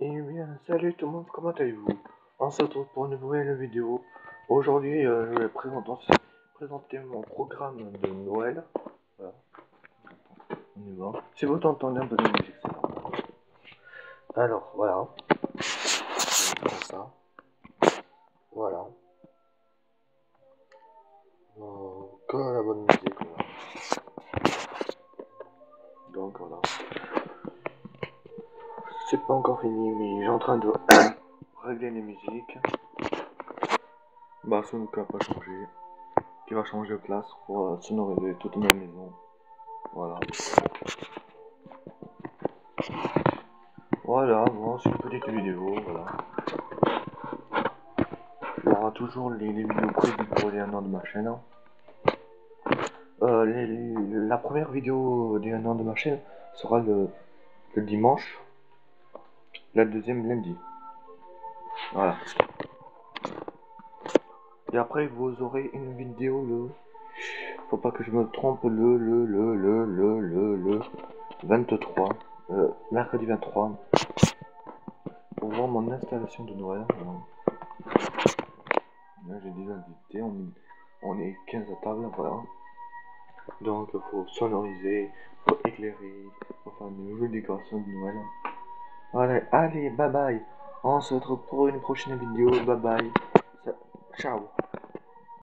Et bien, salut tout le monde, comment allez-vous? On se retrouve pour une nouvelle vidéo. Aujourd'hui, euh, je vais présenter, présenter mon programme de Noël. Voilà. On y va. Si vous entendez un peu de musique, c'est normal. Alors, voilà. Ça. Voilà. Donc, la bonne musique. Donc, voilà pas encore fini, mais j'ai en train de régler les musiques. Bah, son cas pas changé. Qui va changer de place pour euh, sonoriser toute ma maison. Voilà. Voilà, bon, c'est une petite vidéo, voilà. Il y aura toujours les, vidéos prévues pour les un an de ma chaîne. Hein. Euh, la première vidéo des un an de ma chaîne sera le, le dimanche la deuxième lundi. Voilà. Et après, vous aurez une vidéo le... Faut pas que je me trompe, le, le, le, le, le, le, le 23. Euh, mercredi 23. Pour voir mon installation de Noël. Là, j'ai des invités. On, est 15 à table, voilà. Donc, faut sonoriser, faut éclairer, faut faire une nouvelle décoration de Noël. Allez, allez, bye bye. On se retrouve pour une prochaine vidéo. Bye bye. Ciao.